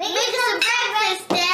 Make some a breakfast,